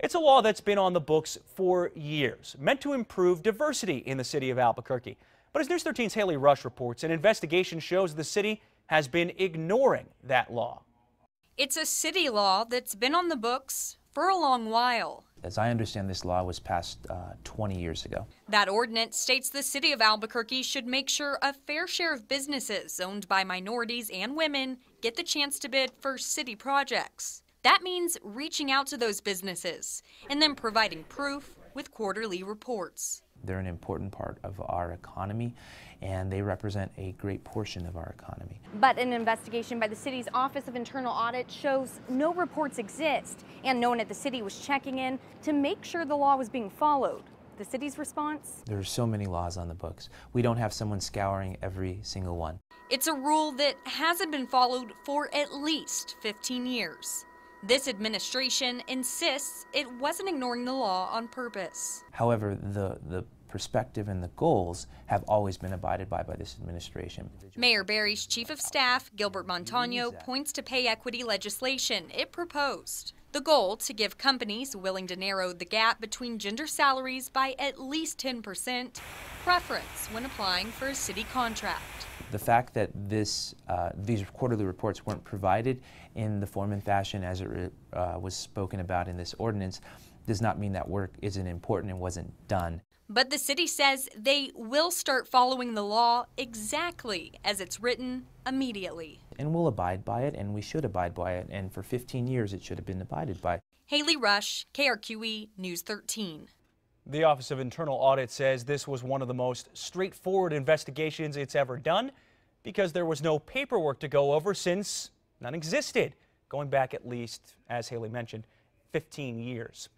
It's a law that's been on the books for years, meant to improve diversity in the city of Albuquerque. But as News 13's Haley Rush reports, an investigation shows the city has been ignoring that law. It's a city law that's been on the books for a long while. As I understand, this law was passed uh, 20 years ago. That ordinance states the city of Albuquerque should make sure a fair share of businesses owned by minorities and women get the chance to bid for city projects. That means reaching out to those businesses and then providing proof with quarterly reports. They're an important part of our economy and they represent a great portion of our economy. But an investigation by the city's Office of Internal Audit shows no reports exist and no one at the city was checking in to make sure the law was being followed. The city's response? There are so many laws on the books. We don't have someone scouring every single one. It's a rule that hasn't been followed for at least 15 years. This administration insists it wasn't ignoring the law on purpose. However, the, the perspective and the goals have always been abided by by this administration. Mayor Berry's chief of staff, Gilbert Montano, points to pay equity legislation it proposed. The goal to give companies willing to narrow the gap between gender salaries by at least 10% preference when applying for a city contract. The fact that this, uh, these quarterly reports weren't provided in the form and fashion as it uh, was spoken about in this ordinance does not mean that work isn't important and wasn't done. But the city says they will start following the law exactly as it's written immediately. And we'll abide by it, and we should abide by it, and for 15 years it should have been abided by. Haley Rush, KRQE News 13. The Office of Internal Audit says this was one of the most straightforward investigations it's ever done because there was no paperwork to go over since none existed, going back at least, as Haley mentioned, 15 years.